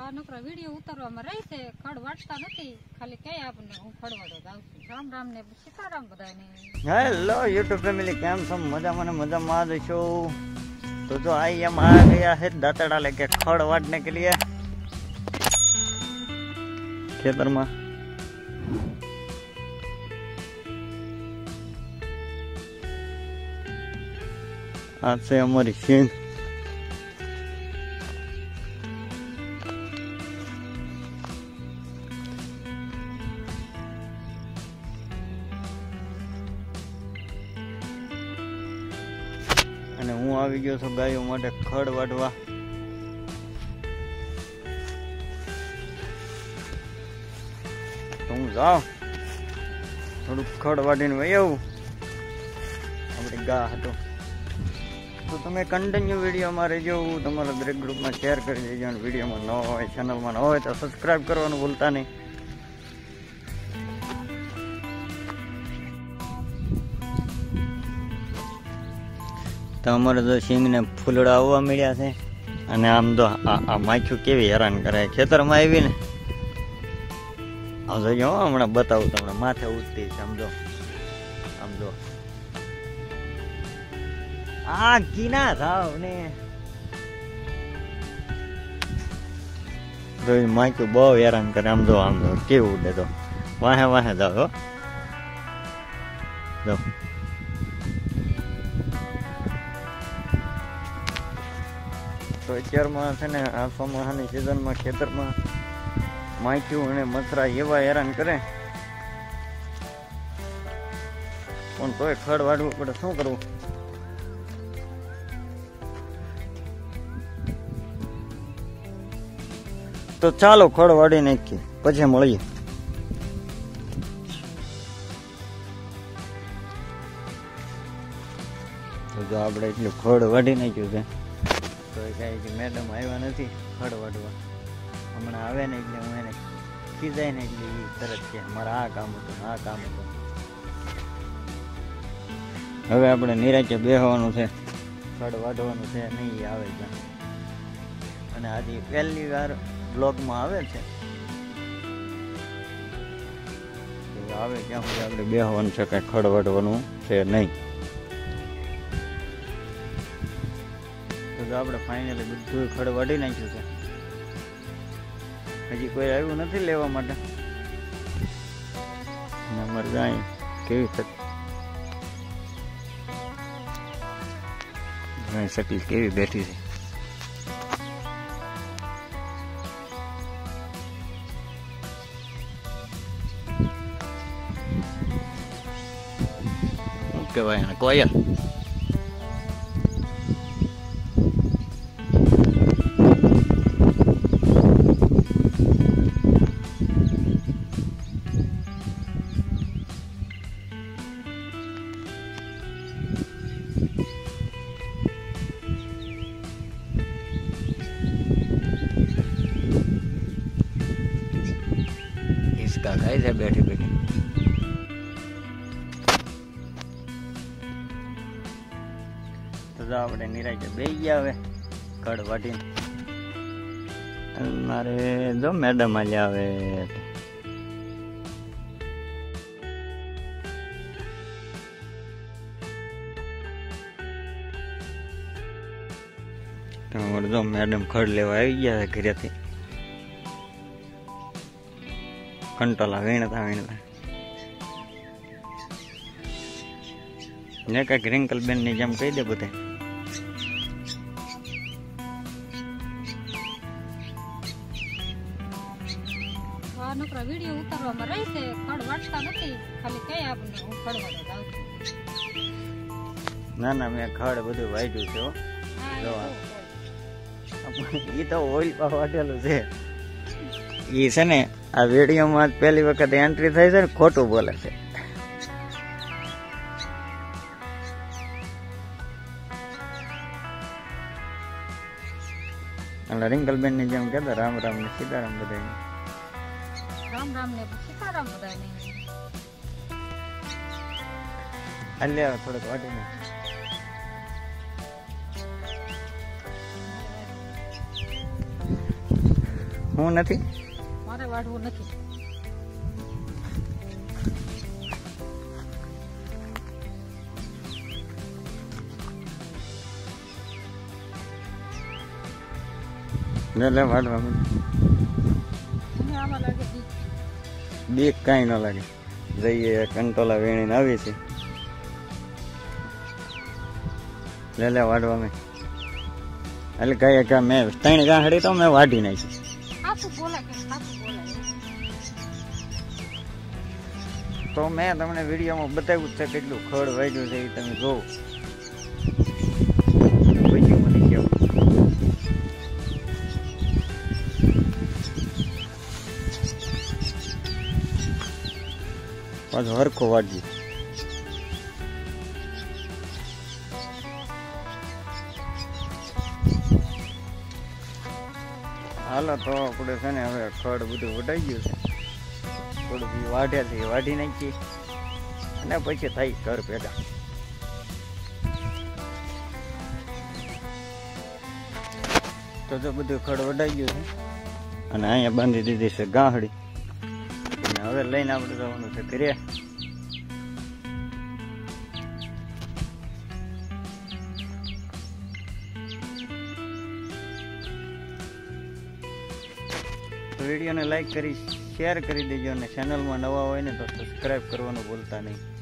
આ નકરો વીડિયો ઉતારવામાં રહેશે ખડ વાટતા નથી. ખાલી કહે આપને હું ખડવાડ જાઉં છું રામ રામ ને સીતારામ બધાને. હેલો, યુટ્યુબ ફેમિલી, કેમ છો? મજામાં ને મજામાં જ છો? તો જો આઈ એમ આ ગયા છે દાંતડા લે કે ખડ વાટને કે લીએ ખેતરમાં. આ છે અમારી સિંધ હું આવી ગયો છું ગાયો માટે ખડ વાટવા તો હું જાઉં. થોડુંક ખડ વાટીને વહી આવું. આપણે ગા હતો. તો તમે કન્ટિન્યુ વિડીયોમાં રહેજો. તમારા દરેક ગ્રુપમાં શેર કરી દેજો વિડીયોમાં ન હોય ચેનલમાં ન હોય તો સબસ્ક્રાઈબ કરવાનું ભૂલતા નહીં. તો અમારે તો સિંગને ફૂલડા આવવા મળ્યા છે. અને આમ તો આ માખ્યું કેવી હેરાન કરે ખેતરમાં આવી ને આમ જો હમણાં બતાવું તમને, માથે ઉઠતી છે, આમ જો. આમ જો. આ કીના થાવ ને તો માખ્યું બહુ હેરાન કરે, આમ જો આમ જો, કેવું ઉડે તો. વાહે વાહે જાવ હો. જો. તો અત્યારમાં છે ને આ ચોમાસાની સિઝનમાં ખેતરમાં માખ્યું અને મથરા એવા હેરાન કરે. પણ તોય ખડ વાળવું પડે, શું કરવું? તો ચાલો ખડ વાળી નાખીએ, પછી મળીએ. તો આપણે એટલું ખડ વાઢી નાખ્યું છે. તો કે મેડમ આવ્યા નથી ખડ વાઢવા હમણાં આવે ને એટલે હું એને ખીજાય ને એટલે એ તરત કે મારા આ કામ હતું, આ કામ હતું. હવે આપણે નિરાચે બેહવાનું છે. ખડ વાઢવાનું છે નહીં આવે ત્યાં અને આજે પહેલી વાર બ્લોગમાં આવે છે. આવે ત્યાં સુધી આપણે બેહવાનું છે કાંઈ ખડવાડવાનું છે નહીં. જો આપણે ફાઇનલી બધું ખડ વાઢી નાખ્યું છે. હજી કોઈ આવ્યું નથી લેવા માટે? નંબર જાય કેવી જોઈ શકીશ કેવી બેઠી છે? શું કહેવાય કોયલ? હિસકા ખાય છે બેઠી બેઠી. તો આપણે નિરાજે બે ગયા હવે કડ વાટીને મારે જો મેડમ આજે આવે જો મેડમ ખડ લેવા આવી ગયા ઘરેથી. કંટોલા વીણતા વીણતા. ને કાંઈક રિંકલ બેનની જેમ કહી દે બધે. આ વીડિયો ઉતારવામાં રહી છે ખડ વાટતા નથી ખાલી કઈ આપણને હું ખડવાડો જાઉં છું ના ના મેં ખડ બધું વાંચ્યું છે હો. એ તો ઓઇલ પા વાટેલું છે. એ છે ને આ વિડીયોમાં પહેલી વખત એન્ટ્રી થઈ છે ને ખોટું બોલે છે. એટલે રિંકલબેનની જેમ કહેતા રામ રામ ને સીતારામ બધા રામ રામ ને સીતારામ બધાને એટલે થોડોક વાટીને હું નથી? મારે વાઢવું નથી. લે લે બીક. કાંઈ ન લાગે. જઈએ કંટોલા વેણીને આવી છે લે લે વાડવા મેં એટલે કઈ મેં ત્રણ ગાંહડી તો મેં વાઢી નાખી. તો મેં તમને વિડીયોમાં બતાવ્યું છે કેટલું ખડ વાગ્યું છે એ તમે જોવો. પાછો હરખો વાગ્યું. હાલો તો આપણે છે ને હવે ખડ બધું વટાઈ ગયું છે. થોડુંક ઈ વાઢ્યા વાઢી નાખી અને પછી થાય ઘર ભેગા. તો જો બધું ખડ વડાઈ ગયું છે. અને અહીંયા બાંધી દીધી છે ગાંહડી. અને હવે લઈને આપણે જવાનું છે ઘરે. તો વિડીયોને લાઈક કરી શેર કરી દેજો અને ચેનલમાં નવા હોય ને તો સબસ્ક્રાઈબ કરવાનું ભૂલતા નહીં.